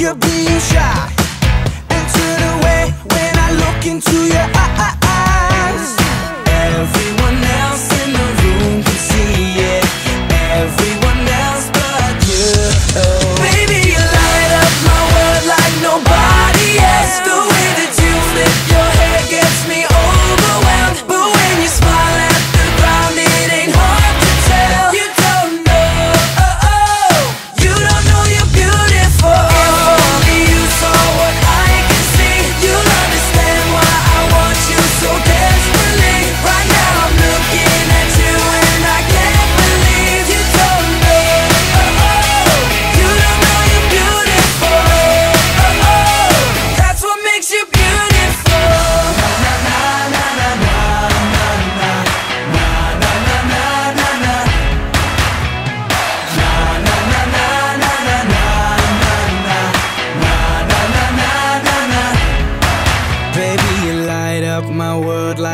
You're being shy and turn away when I look into your eyes.